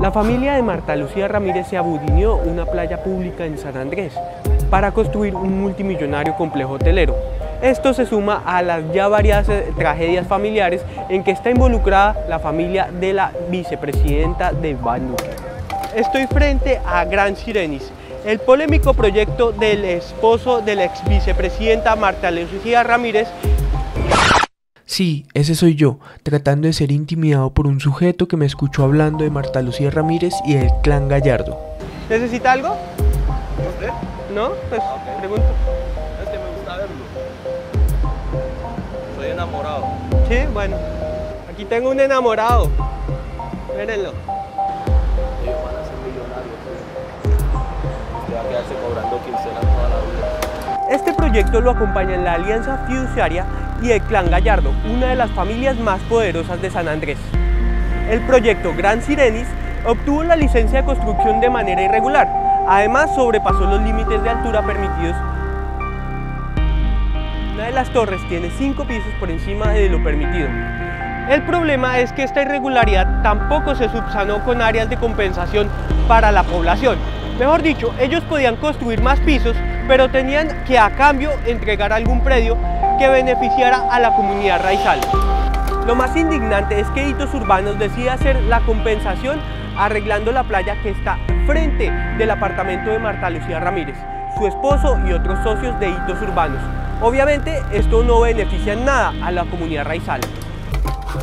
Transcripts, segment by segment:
La familia de Marta Lucía Ramírez se abudineó una playa pública en San Andrés para construir un multimillonario complejo hotelero. Esto se suma a las ya varias eh, tragedias familiares en que está involucrada la familia de la vicepresidenta de Banuque. Estoy frente a Gran Sirenis, el polémico proyecto del esposo de la ex vicepresidenta Marta Lucía Ramírez Sí, ese soy yo, tratando de ser intimidado por un sujeto que me escuchó hablando de Marta Lucía Ramírez y del clan Gallardo. ¿Necesita algo? ¿Usted? ¿No? Pues pregunto. Es que me gusta verlo. Soy enamorado. Sí, bueno. Aquí tengo un enamorado. Mírenlo. Ellos van a ser millonarios. Usted va a quedarse cobrando quincenas toda la vida. Este proyecto lo acompaña en la Alianza Fiduciaria y el Clan Gallardo, una de las familias más poderosas de San Andrés. El proyecto Gran Sirenis obtuvo la licencia de construcción de manera irregular, además sobrepasó los límites de altura permitidos. Una de las torres tiene cinco pisos por encima de lo permitido. El problema es que esta irregularidad tampoco se subsanó con áreas de compensación para la población. Mejor dicho, ellos podían construir más pisos, pero tenían que a cambio entregar algún predio que beneficiara a la comunidad raizal. Lo más indignante es que Hitos Urbanos decide hacer la compensación arreglando la playa que está frente del apartamento de Marta Lucía Ramírez, su esposo y otros socios de Hitos Urbanos. Obviamente esto no beneficia en nada a la comunidad raizal.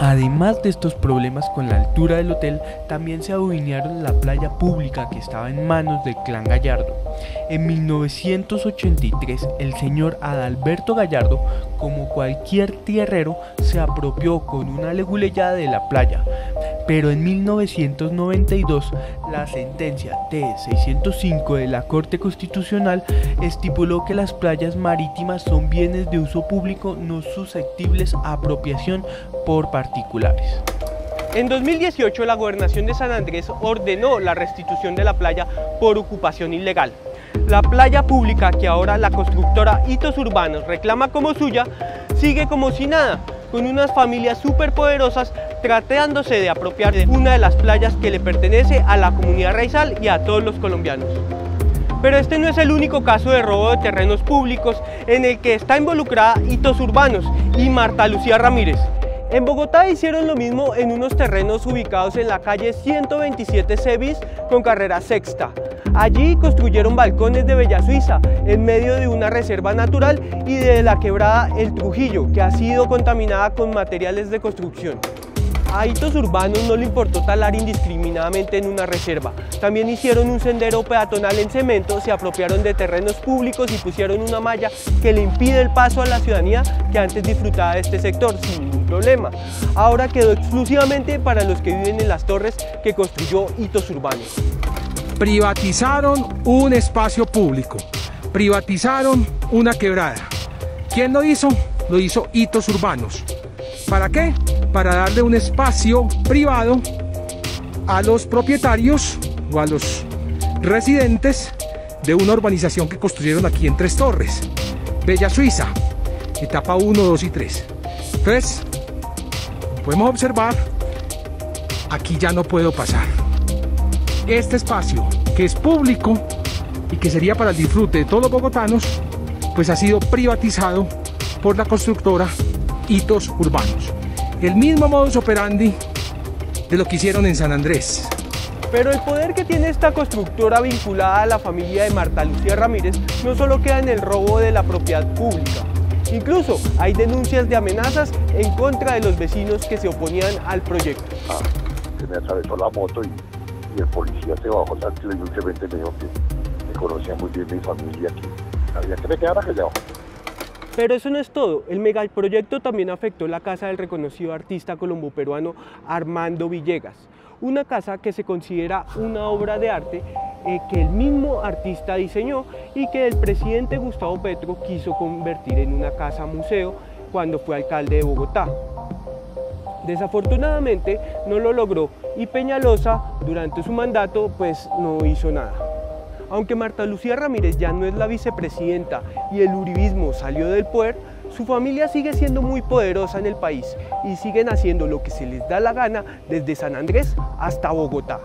Además de estos problemas con la altura del hotel, también se adueñaron la playa pública que estaba en manos del clan Gallardo. En 1983, el señor Adalberto Gallardo, como cualquier tierrero, se apropió con una leguleyada de la playa, pero en 1992 la sentencia T605 de la Corte Constitucional estipuló que las playas marítimas son bienes de uso público no susceptibles a apropiación por particulares. En 2018 la gobernación de San Andrés ordenó la restitución de la playa por ocupación ilegal. La playa pública que ahora la constructora Hitos Urbanos reclama como suya sigue como si nada, con unas familias superpoderosas tratándose de apropiar de una de las playas que le pertenece a la comunidad raizal y a todos los colombianos. Pero este no es el único caso de robo de terrenos públicos en el que está involucrada Hitos Urbanos y Marta Lucía Ramírez. En Bogotá hicieron lo mismo en unos terrenos ubicados en la calle 127 Cevis con carrera sexta. Allí construyeron balcones de Bella Suiza en medio de una reserva natural y de la quebrada El Trujillo, que ha sido contaminada con materiales de construcción. A hitos urbanos no le importó talar indiscriminadamente en una reserva. También hicieron un sendero peatonal en cemento, se apropiaron de terrenos públicos y pusieron una malla que le impide el paso a la ciudadanía que antes disfrutaba de este sector sin ningún problema. Ahora quedó exclusivamente para los que viven en las torres que construyó hitos urbanos. Privatizaron un espacio público, privatizaron una quebrada. ¿Quién lo hizo? Lo hizo hitos urbanos. ¿Para qué? Para darle un espacio privado a los propietarios o a los residentes de una urbanización que construyeron aquí en Tres Torres. Bella Suiza, etapa 1, 2 y 3. Entonces, podemos observar, aquí ya no puedo pasar. Este espacio, que es público y que sería para el disfrute de todos los bogotanos, pues ha sido privatizado por la constructora Hitos Urbanos el mismo modus operandi de lo que hicieron en San Andrés. Pero el poder que tiene esta constructora vinculada a la familia de Marta Lucía Ramírez no solo queda en el robo de la propiedad pública. Incluso hay denuncias de amenazas en contra de los vecinos que se oponían al proyecto. Ah, se me atravesó la moto y, y el policía se bajó tranquilo y simplemente me dijo que me conocía muy bien mi familia, que había que me quedara callado. Pero eso no es todo, el megaproyecto también afectó la casa del reconocido artista colombo-peruano Armando Villegas, una casa que se considera una obra de arte eh, que el mismo artista diseñó y que el presidente Gustavo Petro quiso convertir en una casa museo cuando fue alcalde de Bogotá. Desafortunadamente no lo logró y Peñalosa durante su mandato pues no hizo nada. Aunque Marta Lucía Ramírez ya no es la vicepresidenta y el uribismo salió del poder, su familia sigue siendo muy poderosa en el país y siguen haciendo lo que se les da la gana desde San Andrés hasta Bogotá.